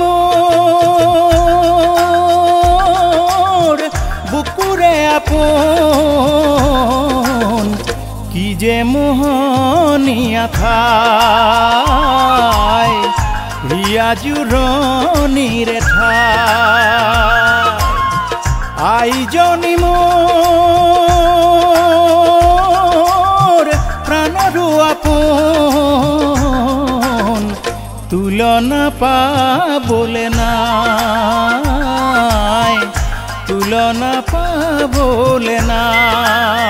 মোৰ বুকুৰে আপোন কি যে মোহনীয়া ঠাই হিয়া জোৰণিৰে ঠাই। তুলনা পাবলে নাই। তুলনা পাবলে নাই।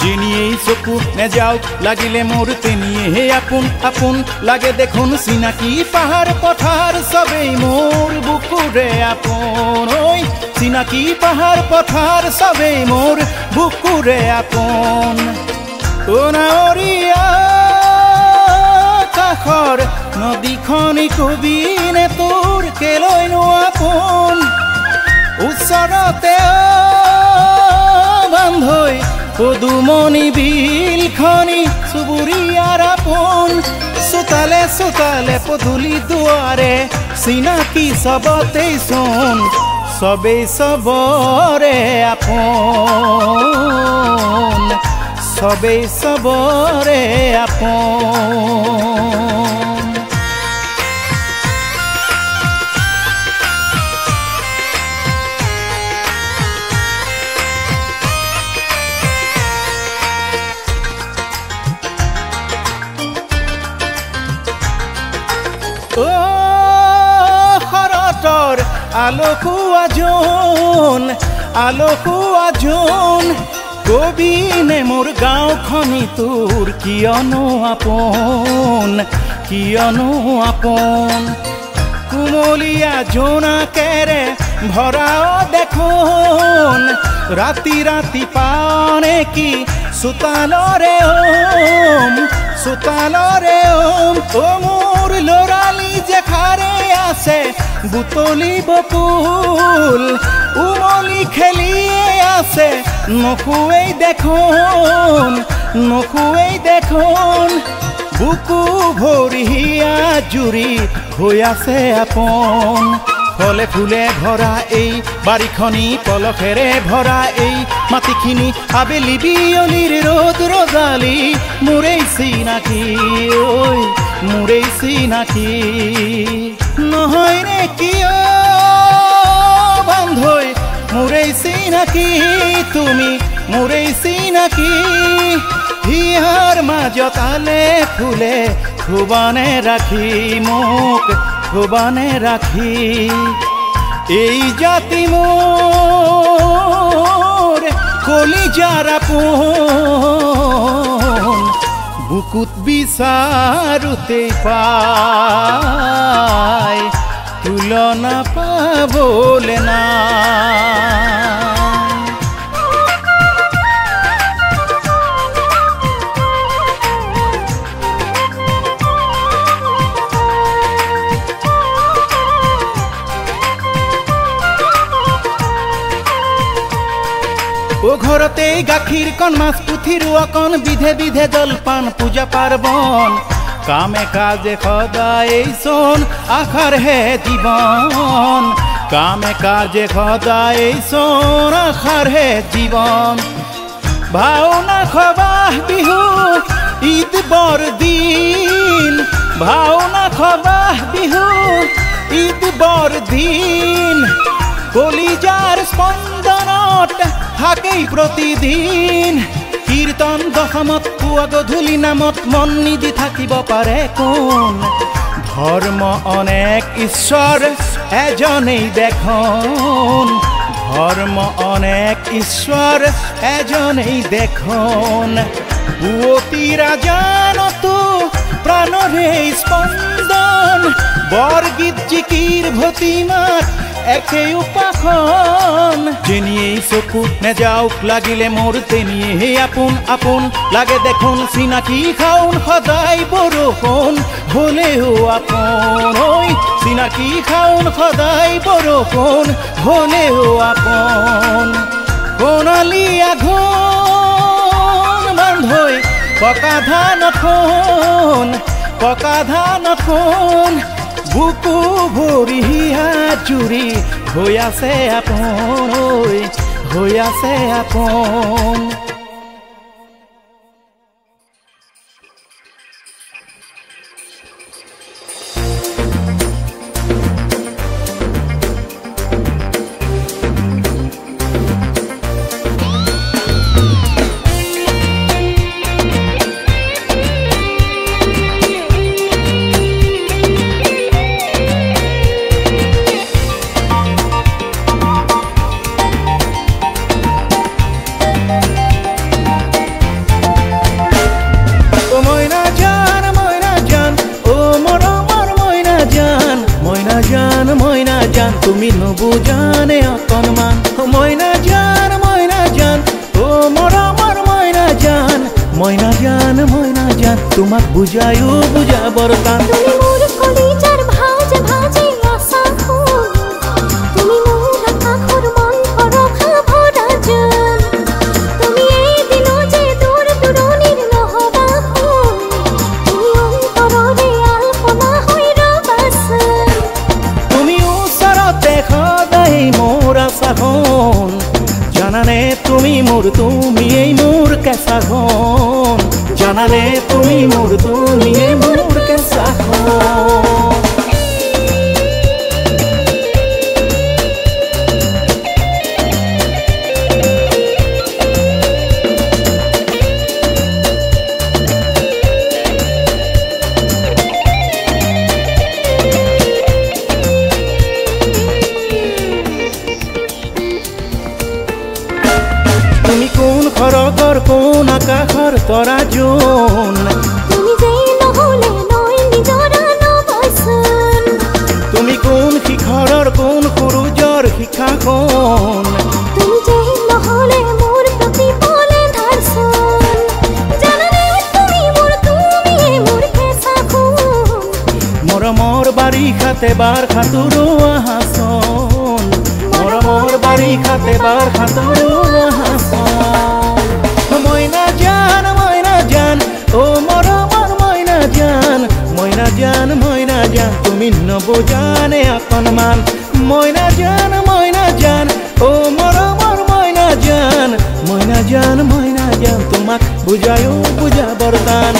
যেনিয়েই চকু নেযাওক লাগিলে মোৰ তেনিয়েহে আপোন আপোন, লাগে দেখোন চিনাকি পাহাৰ পথাৰ চবেই মোৰ বুকুৰে আপোন। ঐ চিনাকি পাহাৰ পথাৰ চবেই মোৰ বুকুৰে আপোন। অনাৱৰীয়া কাষৰ নদীখনি কবিনে তোৰ কেলৈনো আপোন ওচৰতে বান্ধৈ পদুমণি বিলখনি চুবুৰীয়াৰ আপোন চোতালে চোতালে পদূলি দুৱাৰে চিনাকি চবতেই চোন। চবেই চবৰে আপোন। চবেই চবৰে আপোন। আলসুৱা জোন আলসুৱা জোন কবিনে মোৰ গাঁওখনি তোৰ কিয়নো আপোন কিয়নো আপোন? কুমলীয়া জোনাকেৰে ভৰাও দেখোন ৰাতি ৰাতি পানে কি চোতালৰে ওম চোতালৰে ওম অ বুটলি বকুল উমলি খেলিয়ে আছে। নখুৱেই দেখোন নখুৱেই দেখোন। বুকু ভৰিয়া জুৰি হৈ আছে আপোন। ফলে ফুলে ভৰা এই বাৰীখনি পলসেৰে ভৰা এই মাটিখিনি, আবেলি বিয়লিৰ ৰ'দ ৰজালি মোৰেই চিনাকি ঐ মোৰেই চিনাকি নহয় নে কিয় বান্ধৈ মোৰেই চিনাকি তুমি? মোৰেই চিনাকি হিয়াৰ মাজত আলে ফুলে খুবানে ৰাখি মোক খুবানে ৰাখি এই জাতি মোৰ কলিজাৰ আপোন বুকুত বিচাৰোতেই পাই তুলনা পাবলে নাই। ও ঘৰতেই গাখীৰ কণ, মাছ পুঠিৰ অকণ বিধে বিধে জলপান, পূজা পাৰ্বণ কামে কাজে সদায় চোন আশাৰ হে জীৱন কামে কাজে সদায় চোন আশাৰ হে জীৱন ভাওনা খবাহ বিহু, ঈদ বৰদিন ভাওনা খবাহ বিহু, ঈদ বৰদিন কলিজাৰ স্পন্দনত থাকেই প্ৰতিদিন কীৰ্তন দশমত পুৱা গধূলি নামত, মন নিদি থাকিব পাৰে কোন। ধৰ্ম অনেক ঈশ্বৰ এজনেই দেখোন। ধৰ্ম অনেক ঈশ্বৰ এজনেই দেখোন। পুৱতি ৰাজানতো প্ৰাণৰে স্পন্দন। বৰগীত জিকিৰ ভতিমাত একেই উপাসন। যেনিয়েই চকু নেযাওক লাগিলে মোৰ তেনিয়েই আপোন আপোন। লাগে দেখোন চিনাকি খাওন সদায় বৰষুণ। হলেও আপোন ঐ চিনাকি খাওন সদায় বৰষুণ। হলেও আপোন। সোণালী আঘোণ বান্ধৈ পকা ধান এখন পকা কোন বুকু ভৰি চুৰি হৈ আছে আপোন হৈ আছে আপোন। জানানে তুমি মোৰ তুমিয়েই মোৰ কেঁচাখন জানানে তুমি মোর তুমি এই কেঁচাখন বাৰিষাতে বাৰ সাঁতোৰো আহাচোন মৰমৰ বাৰিষাতে বাৰ সাঁতোৰো আহাচোন মইনা জান, ময়না জান অ মৰমৰ ময়না জান। মইনা জান মইনা জান, তুমি নবুজানে মান। মইনা জান, ময়না জান অ মৰমৰ ময়না জান। মইনা জান মইনা জান, তোমাক বুজায়ো বুজাবৰ টান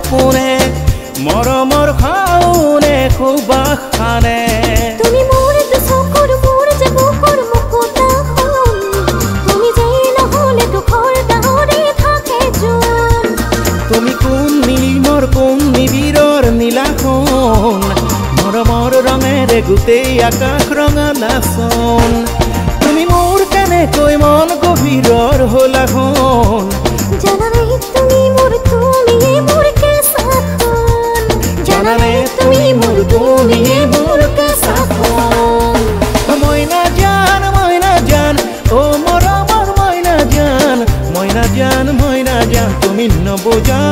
সপোনে মৰমৰ খাওনে সুবাসানে তুমি মোৰ চকুৰ মোৰ যে বুকুৰ মুকুতা তুমি যে নহ'লে দুখৰ ডাঙৰে থাকে জোন। তুমি কোন নীলিমৰ কোন নিবিৰৰ নীলাখন মৰমৰ ৰঙেৰে গোটেই আকাশ ৰঙালাচোন তুমি মোৰ কেনেকৈ মন গভীৰৰ হলাখন জানানে তুমি মোৰ তুমিয়ে তুমি মোৰ তুমিয়ে মোৰ কেঁচাখন মইনা জান, ময়না জান অ মৰমৰ মইনা জান মইনা জান মইনা জান, তুমি নবুজানে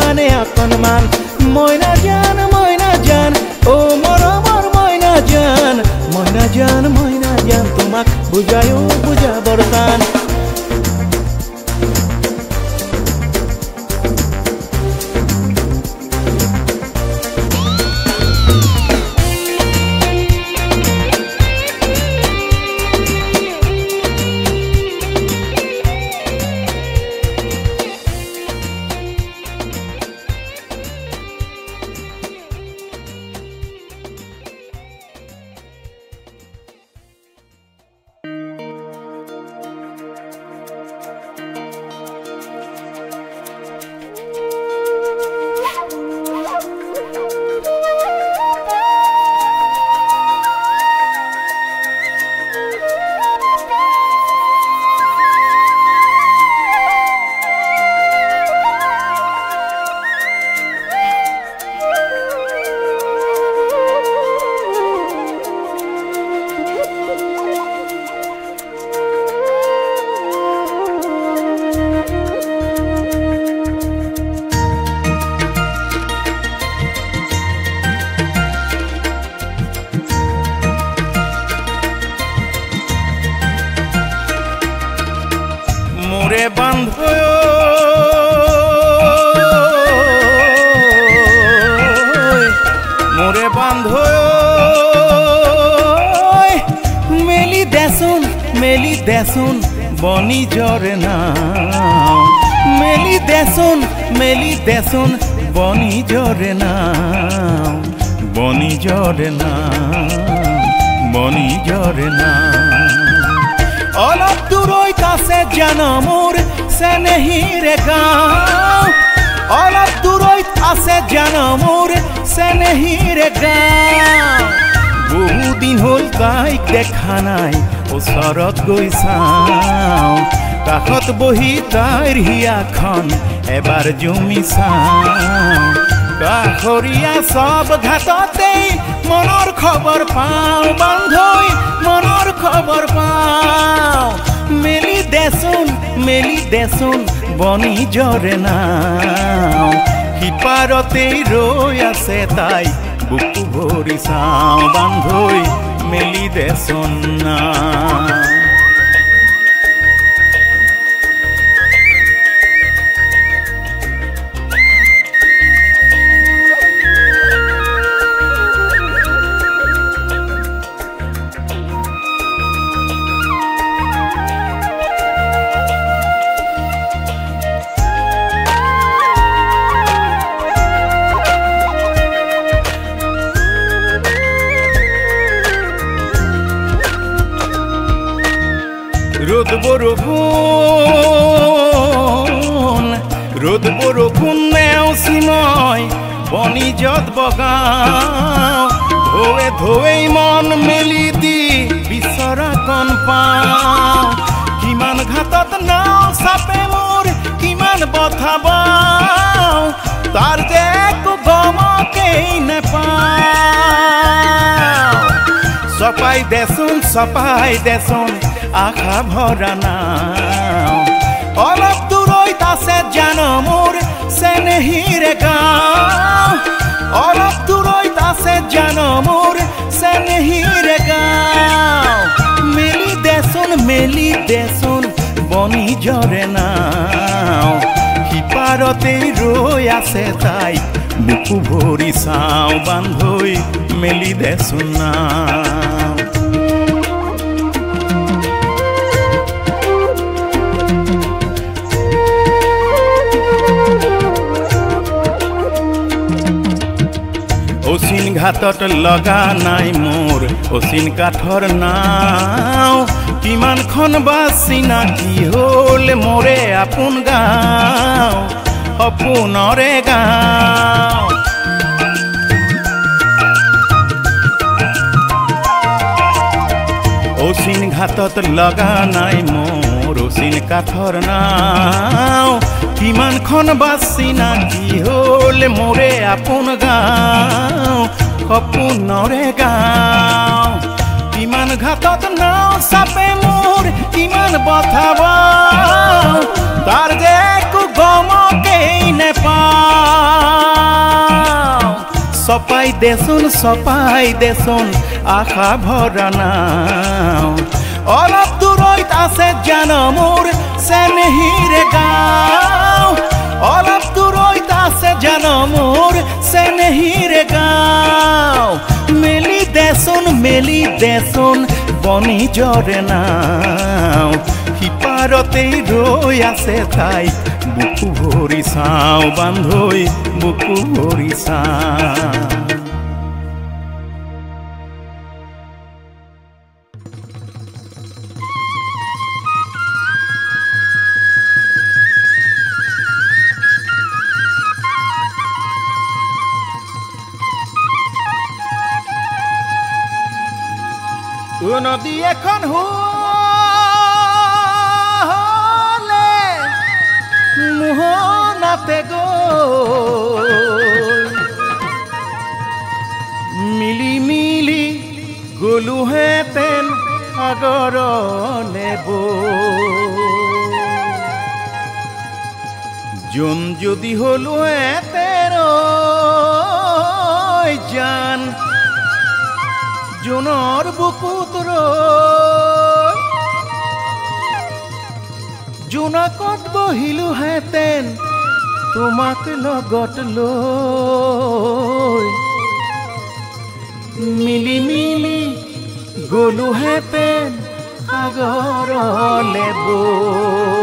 দেশুন বনি না। মেলি দেশুন মেলি দেশুন বনি না। বনি না বনি না। অলপ দূৰৈত আছে জানো মোৰ চেনেহীৰে গাঁও। অলপ দূৰৈত আছে জানো মোৰ চেনেহীৰে গাঁও। বহুদিন হ'ল তাইক দেখা নাই ওচৰত গৈ চাওঁ কাষত বহি তাইৰ হিয়াখন এবাৰ জুমি চাওঁ কাষৰীয়া চব ঘাটতেই মনৰ খবৰ পাওঁ। বান্ধৈ, মনৰ খবৰ পাওঁ। মেলি দেচোন মেলি দেচোন বনি জৰে নাও। সিপাৰতেই ৰৈ আছে তাই বুকু ভৰি চাওঁ। বান্ধৈ মেলি দেচোন চপাই দেচোন আশা ভৰা নাও। অলপ দূৰৈত আছে জানো মোৰ চেনেহীৰে গাঁও। অলপ দূৰৈত আছে জানো মোৰ চেনেহীৰে গাঁও। মেলি দেচোন মেলি দেচোন বনি জৰে নাও। সিপাৰতেই ৰৈ আছে তাই বুকু ভৰি চাওঁ বান্ধৈ মেলি দেচোন নাও। ঘাটত লগা নাই মোৰ। অচিন কাঠৰ নাও, কিমানখন বা চিনাকি হ'ল মোৰে আপোন গাঁও সপোনৰে গাঁও। অচিন ঘাটত লগা নাই মোৰ, অচিন কাঠৰ নাও, কিমানখন বা চিনাকি হ'ল মোৰে আপোন গাঁও সপোনৰে গাঁও। কিমান ঘাটত নাও চাপে মোৰ কিমান বঠাব তাৰ যে একো গমকেই নেপাওঁ চপাই দেচোন চপাই দেচোন আশা ভৰা নাও। অলপ দূৰৈত আছে জানো মোৰ চেনেহীৰে গাঁও। অলপ দূৰৈত আছে জানো মোৰ চেনেহীৰে গাঁও। মেলি দেচোন মেলি দেচোন বনি জৰে নাও। সিপাৰতেই ৰৈ আছে তাই, বুকু ভৰি চাওঁ বান্ধৈ বুকু ভৰি চাওঁ নদী এখন হলে মোহনাতে গৈ মিলি মিলি গলোহেঁতেন সাগৰলে যোন যদি হলোহেঁতেন ঐ জান জোনৰ বুকুত ৰৈ জোনাকত বহিলোহেঁতেন তোমাক লগত লৈ মিলি মিলি গলোহেঁতেন সাগৰলে বৈ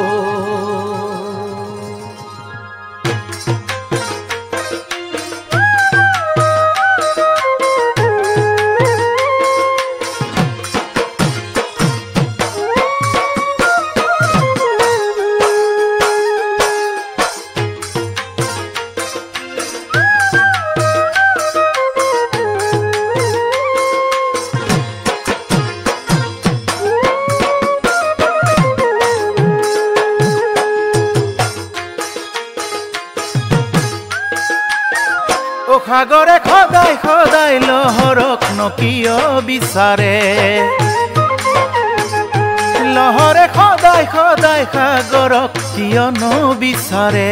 বিচাৰে। লহৰে সদায় সদায় সাগৰক কিয়নো বিচাৰে।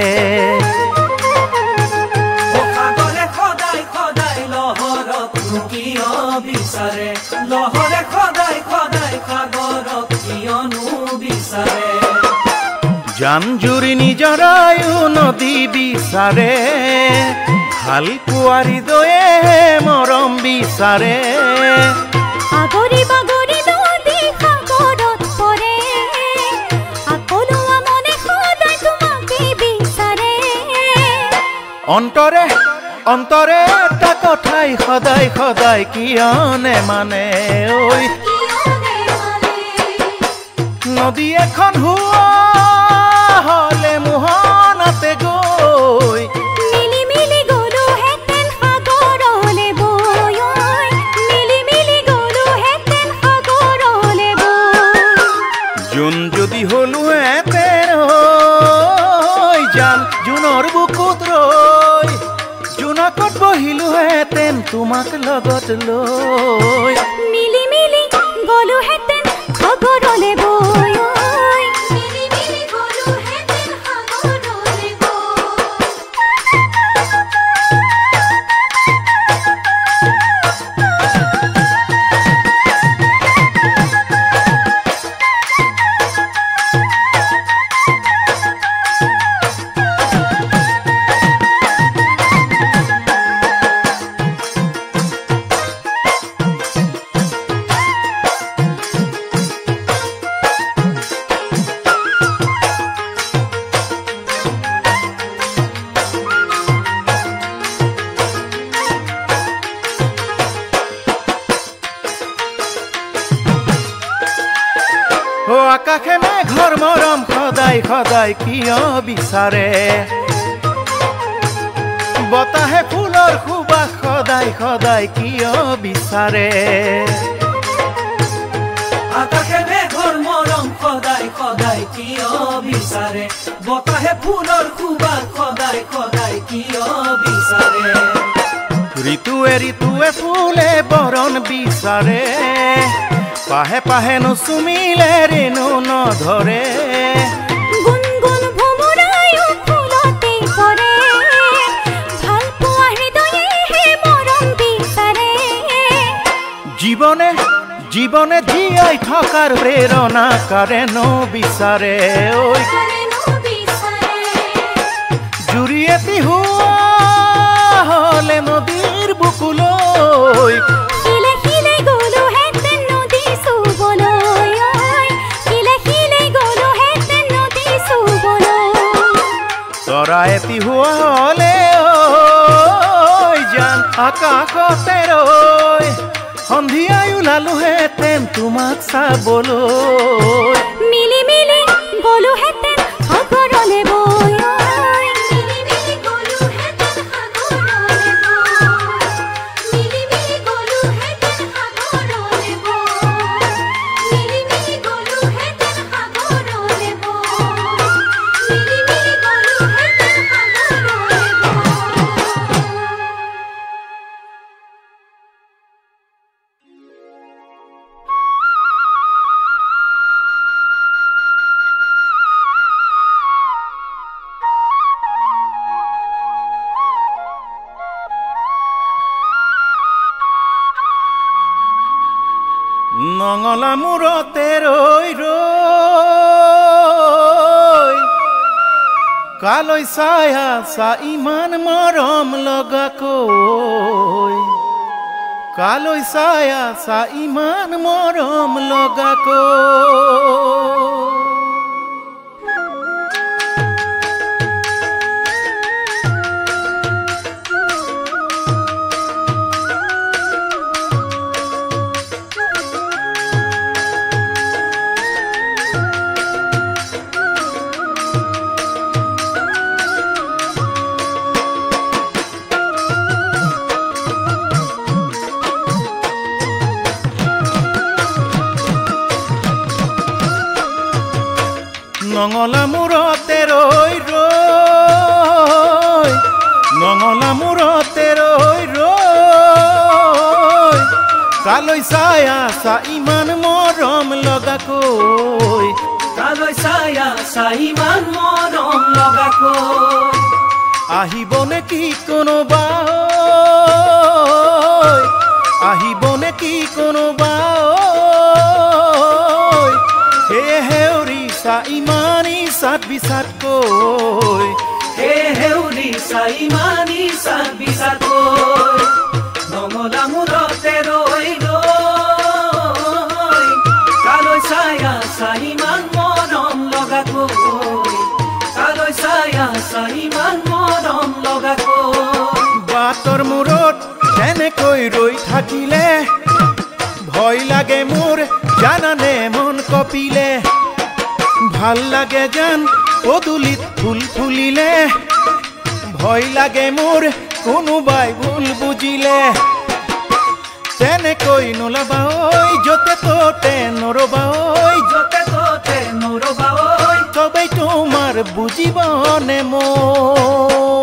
কিয় বিচাৰে? লহৰে সদায় সদায় সাগৰক কিয়নো বিচাৰে? জান জুৰি নিজৰায়ো নদী বিচাৰে। ভালো পোৱাৰী দয়ে মৰম বিচাৰে। অন্তৰে অন্তৰে এটা কথাই সদায় সদায় কিয়নে মানে ঐ নদী এখন হোৱা লগত সদায় সদায় কিয় বিচাৰে? বতাহে ফুলৰ সুবাস সদায় সদায় কিয় বিচাৰে? আকাশে মেঘৰ মৰম সদায় সদায় কিয় বিচাৰে? বতাহে ফুলৰ সুবাস সদায় সদায় কিয় বিচাৰে? ঋতুৱে ঋতুৱে ফুলে বৰণ বিচাৰে। পাহে পাহে নুচুমিলে ৰেণু নধৰে। শিলে গলো হেতেন নদী চুবলৈ ঐ। শিলে শিলে গলো হেতেন নদী চুবলৈ তৰা এটি হোৱা হলে জান আকাশতে ৰৈ সন্ধিয়াই ওলালোহেঁতেন তোমাক চাবলৈ। কালৈ সায়া সা ইমান মৰম লগাকৈ কালৈ সায়া সা ইমান মৰম লগাকৈ নঙলা মূৰতে ৰৈ ৰৈ নঙলা মূৰতে ৰৈ ৰৈ কালৈ চাই আছা ইমান মৰম লগাকৈ তালৈ চাই আছা ইমান মৰম লগাকৈ আহিবনে কি কোনোবা ঐ? আহিবনে কি কোনোবা? সেয়েহে উৰিছা ইমান ইচাত বিচাতকৈ হে হেউলি চাই ইমান ইচাত বিচাৰকৈ নঙলা মূৰতে ৰৈ ৰৈ তালৈ চাই আছা ইমান মৰম লগাকৈ তালৈ চাই আছা ইমান মৰম লগাকৈ বাটৰ মূৰত তেনেকৈ ৰৈ থাকিলে। ভয় লাগে মোৰ জানানে মন কপিলে। ভালো লাগে যেন পদুলিত ফুল ফুলিলে, ভয় লাগে মোৰ কোনোবাই ভুল বুজিলে তেনেকৈ নোলাবা ঐ য'তে ত'তে নৰবা ঐ য'তে ত'তে নৰবা ঐ চবেই তোমাৰ বুজিবনে মূল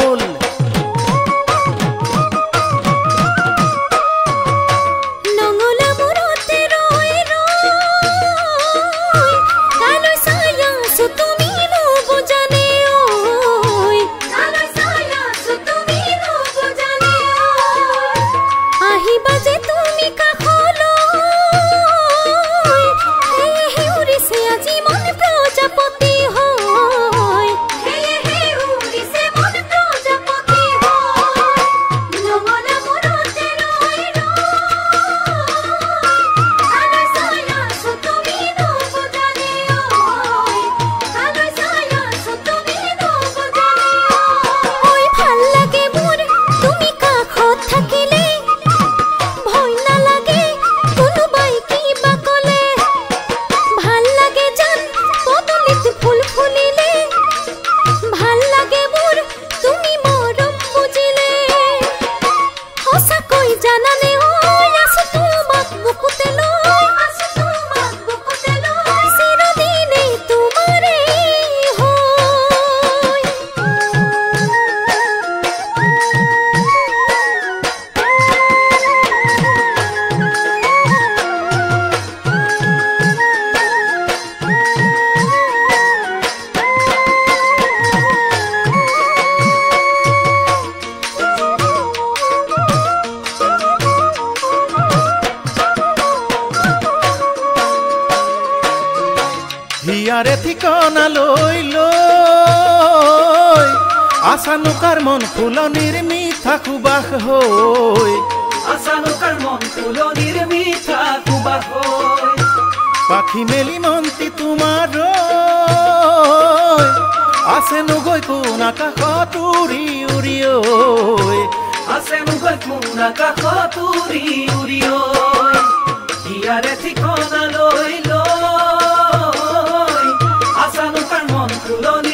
আচানুকাৰ মন ফুলনিৰ মিঠা সুবাস হৈ আচানুকাৰ মন ফুলনিৰ মিঠা সুবাস হৈ পাখি মেলি মন্তি তোমাৰ আছে নগৈ কোন আকাশত উৰি উৰি ঐ আছে মুখত কোন আকাশত উৰি উৰি ঐ ইয়াৰে ঠিকনা লৈ লৈ আচানুকাৰ মন ফুলনিৰ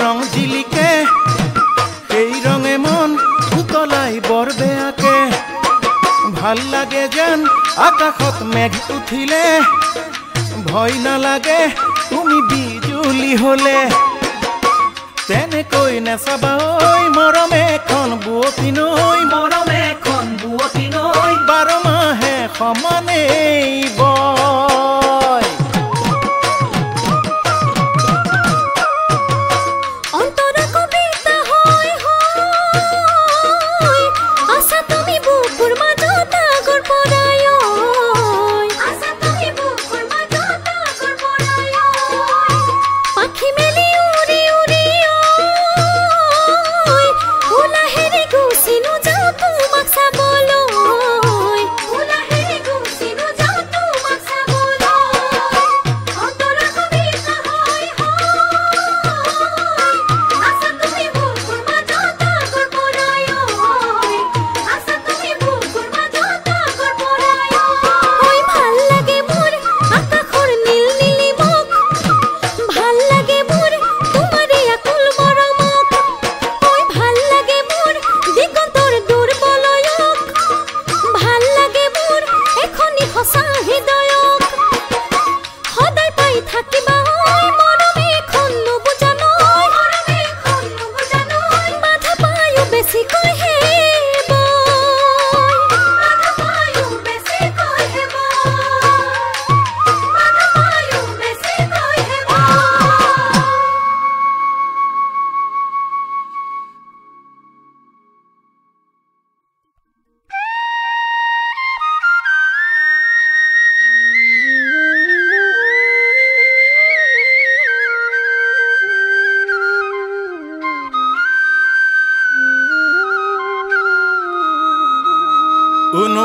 ৰং জিলিকে সেই ৰঙে মন উতলাই বৰ বেয়াকে ভালো লাগে যেন আকাশত মেঘ উঠিলে, ভয় নালাগে তুমি বিজুলি হলে। তেনেকৈ নেচাবা ঐ মৰম এখন বুৱতী নৈ, মৰম এখন বুৱতী নৈ, বাৰ মাহে সমানেই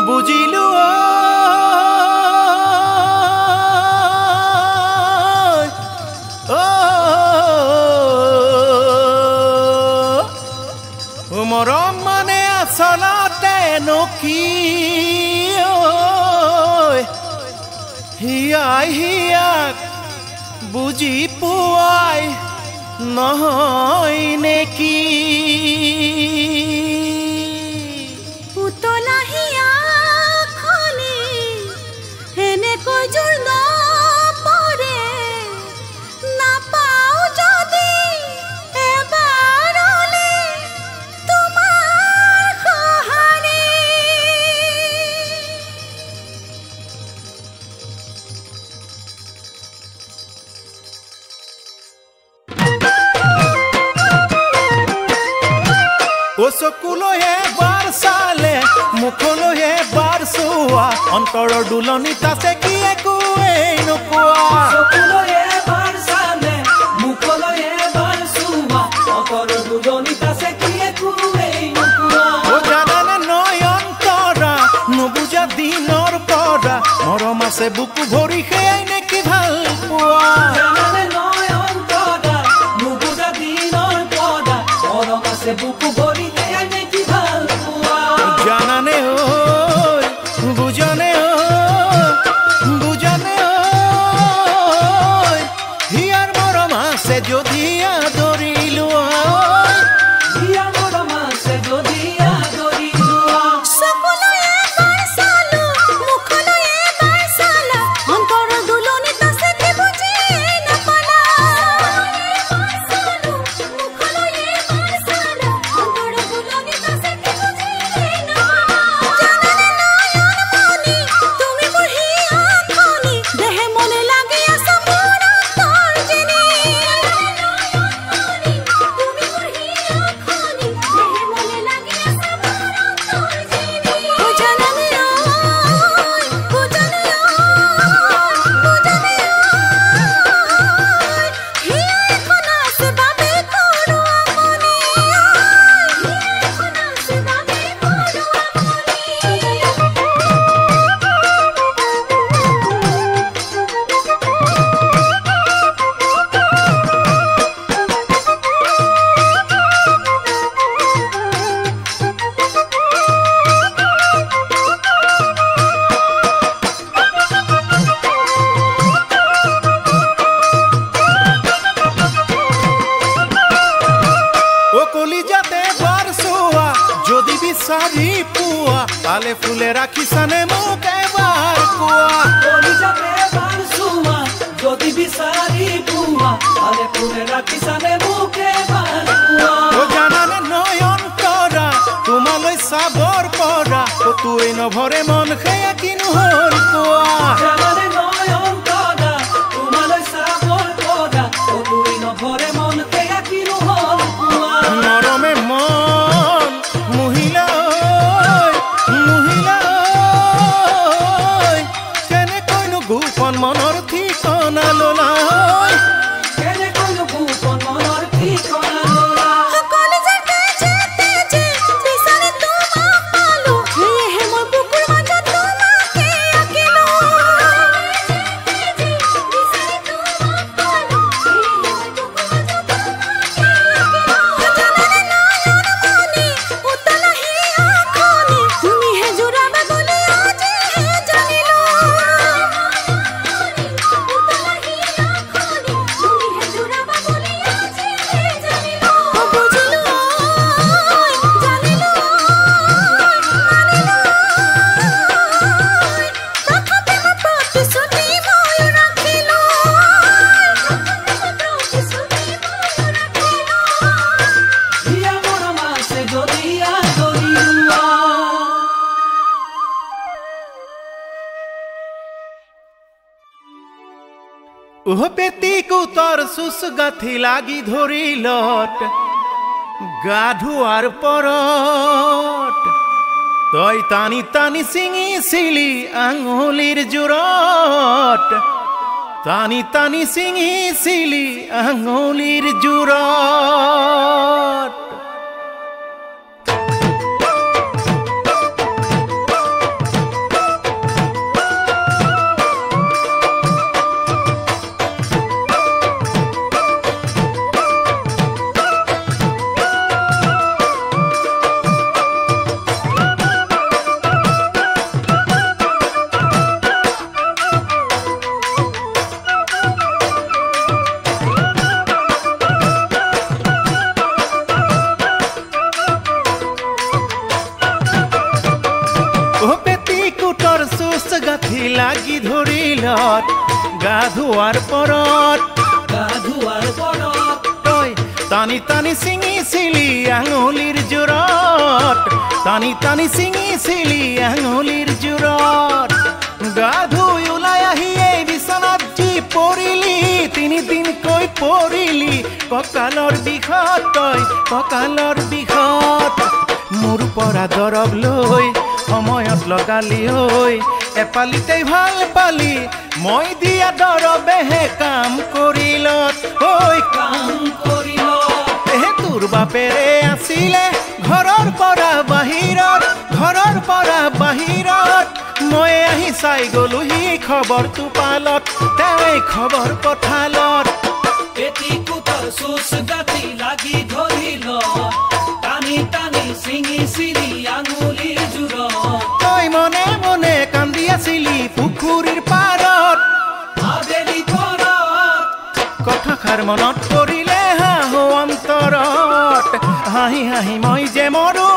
할아버지 অন্তৰৰ দোলনিত আছে কি একো নোপোৱা দিনৰ পৰা। মৰম আছে বুকু ভৰি সেয়াই নেকি ভাল পোৱা? লাগি ধরি লট, গাধুয়ার পরট। তই টানি টানি সিঙি সিলি আঙুলির জোরট টানি টানি সিঙি সিলি আঙুলির জোরট। টানি টানি ছিঙিছিলি আঙুলিৰ জোৰত গা ধুই ওলাই আহি এই বিচনাত যি পৰিলি তিনিদিনকৈ পৰিলি কঁকালৰ বিষত তই কঁকালৰ বিষত মোৰ পৰা দৰৱ লৈ সময়ত লগালি ঐ এপালিতেই ভাল পালি মই দিয়া দৰৱেহে কাম কৰিলত ঐ কাম কৰিল এহে তোৰ বাপেৰে আছিলে ঘৰৰ পৰা বাহিৰত ঘৰৰ পৰা বাহিৰত মই আহি চাই গলো সি খবৰটো পালত তেওঁই খবৰ পঠালত পেটিকোটৰ চুচ গাঁঠি লাগি ধৰিল টানি টানি ছিঙিছিলি আঙুলিৰ জোৰত। তই মনে মনে কান্দি আছিলি পুখুৰীৰ পাৰত। আবেলি কথাষাৰ মনত পৰিলে হাঁহি হাঁহি মই যে মৰো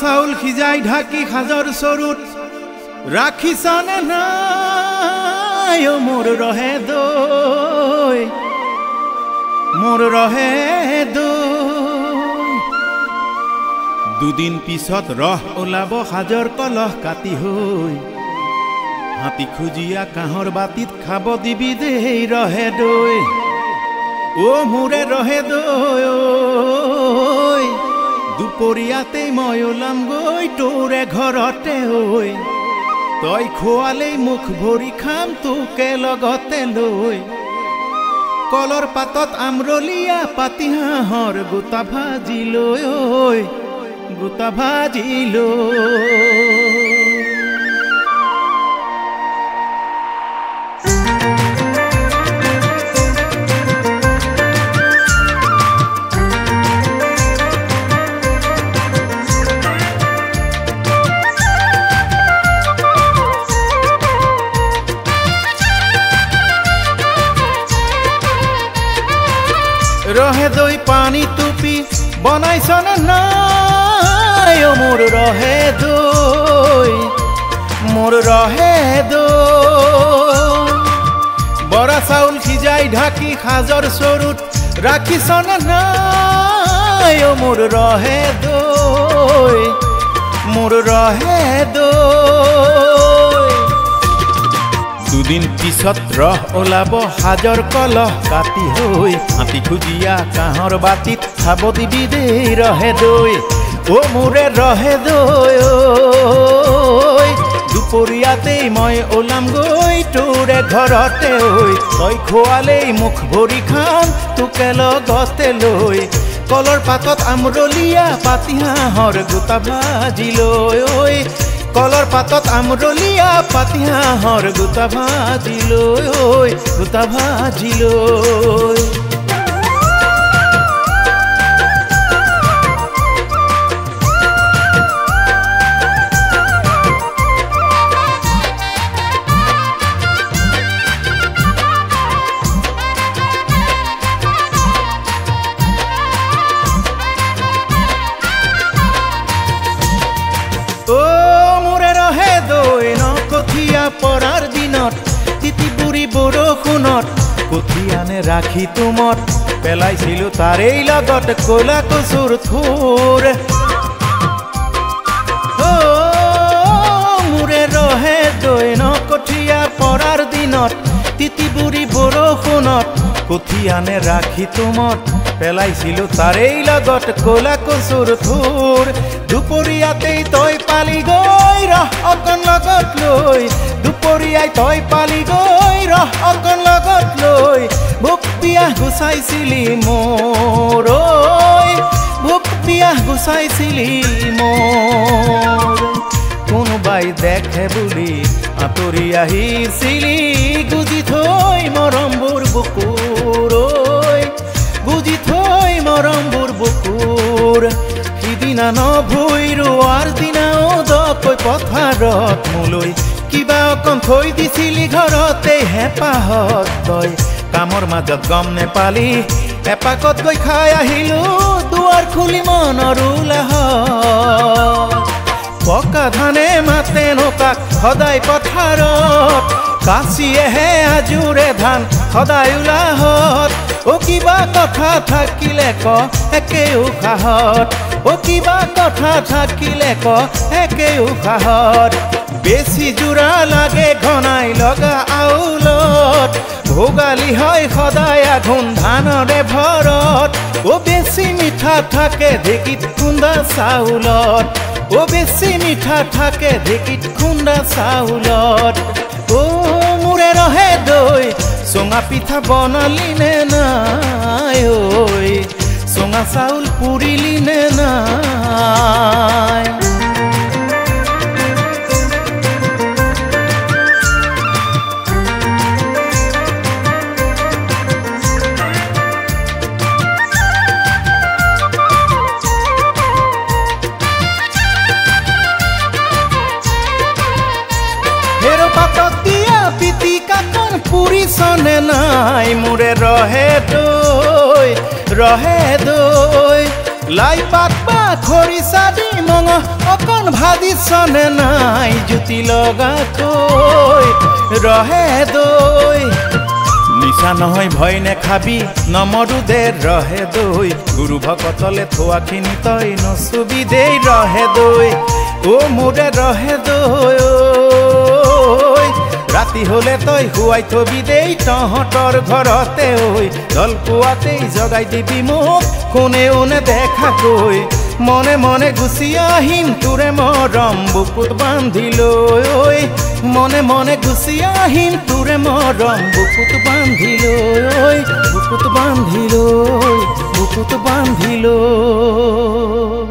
চাউল সিজাই ঢাকি সাজৰ চৰুত। ৰাখিছনে নাই মোৰ ৰহে দৈ? মোৰ ৰহে দৈ। দুদিন পিছত ৰস ওলাব সাজৰ কলহ কাটি হৈ। হাতী খুজিয়া কাঁহৰ বাতিত খাব দিবি দেই ৰহে দৈ। অ' মোৰে ৰহে দৈ দুপৰীয়াতেই মই ওলাম গৈ তোৰে ঘৰতে ঐ তই খোৱালেই মুখ ভৰি খাম তোকে লগতে লৈ। কলৰ পাতত আমৰলীয়া পাতি হাঁহৰ গোটা ভাজি লৈ গোটা ভাজি লৈ। পানী টুপি বনাইছনে নাই মোৰ ৰহে দৈ মোৰ ৰহে দৈ বৰা চাউল সিজাই ঢাকি সাজৰ চৰুত ৰাখিছনে নাই মোৰ ৰহে দৈ মোৰ ৰহে দৈ দুদিন পিছত ৰস ওলাব সাজৰ কলহ। কাটি হৈ হাতী খুজিয়া কাঁহৰ বাতিত খাব দিবি দেই ৰহে দৈ। অ' মোৰে ৰহে দৈ ঐ। দুপৰীয়াতেই মই ওলাম গৈ তোৰে ঘৰতে ঐ তই খোৱালেই মুখ ভৰি খাম তোকে লগতে লৈ। কলৰ পাতত আমৰলীয়া পাতি হাঁহৰ গোটা ভাজি লৈ ঐ। কলৰ পাতত আমৰলীয়া পাতিহাঁহৰ গোটা ভাজিলৈ গোটা ভাজিলৈ ৰাখি তুমত পেলাইছিলো তাৰেই লগত কলা কচুৰ থোৰ। মোৰে ৰহে দৈ ন কঠীয়া পৰাৰ দিনত তিতি বুঢ়ী বৰষুণত কঠীয়ানে ৰাখি তুমত পেলাইছিলো তাৰেই লগত কলা কচুৰ থোৰ। দুপৰীয়াতেই তই পালি গৈ ৰহ অকণ লগত লৈ দুপৰীয়াই তই পালি গৈ ৰহ অকণ লগত লৈ ভোক গুচাইছিলি মোৰ ঐ পিয়াহ গুচাইছিলি মোৰ। কোনোবাই দেখে বুলি আঁতৰি আহিছিলি। গুজি থৈ মৰমবোৰ বুকুৰ ঐ বুজি থৈ মৰমবোৰ বুকুৰ। সিদিনা নভুই ৰোৱাৰ দিনাও দকৈ পথাৰত মোলৈ কিবা অকণ থৈ দিছিলি ঘৰতে হেঁপাহত তই। কামৰ মাজত গম নেপালি। এপাকত গৈ খাই আহিলো, দুৱাৰ খুলি মনৰ উলাহত পকা ধানে মাতে নকাক, সদায় পথাৰত। কাঁচিয়েহে আজোৰে ধান, সদায় ওলাহত অ কিবা কথা থাকিলে ক, একে উশাহত। অ কিবা কথা থাকিলে ক, একে উশাহত। বেছি জোৰা লাগে ঘনাই লগা আউলত। ভোগালী হয় সদায় আঘোণ ধানৰে ভৰত। অ বেছি মিঠা থাকে ঢেঁকীত খুন্দা চাউলত। অ বেছি মিঠা থাকে ঢেঁকীত খুন্দা চাউলত। অ মোৰে ৰহে দৈ চুঙা পিঠা বনালি নে নাই ঐ? চুঙা চাউল পুৰিলি নে নাই? নাই মোৰে ৰহে দৈ ৰহে দৈ লাই পাত বা খৰিচা দি মঙহ অকণ ভাজিছনে নাই জুতি লগাকৈ? ৰহে দৈ নিচা নহয় ভয় নেখাবি নমৰো দে ৰহে দৈ গুৰু ভকতলে থোৱাখিনি তই নচুবি দেই ৰহে দৈ অ মোৰে ৰহে দৈ ৰাতি হলে তই শুৱাই থবি দেই তহঁতৰ ঘৰতে ঐ জলপোৱাতেই জগাই দিবি মোক কোনেও নেদেখাকৈ মনে মনে গুচি আহিম তোৰে মৰম বুকুত বান্ধি লৈ মনে মনে গুচি আহিম তোৰে মৰম বুকুত বান্ধি লৈ ঐ বুকুত বান্ধি লৈ বুকুত বান্ধি লৈ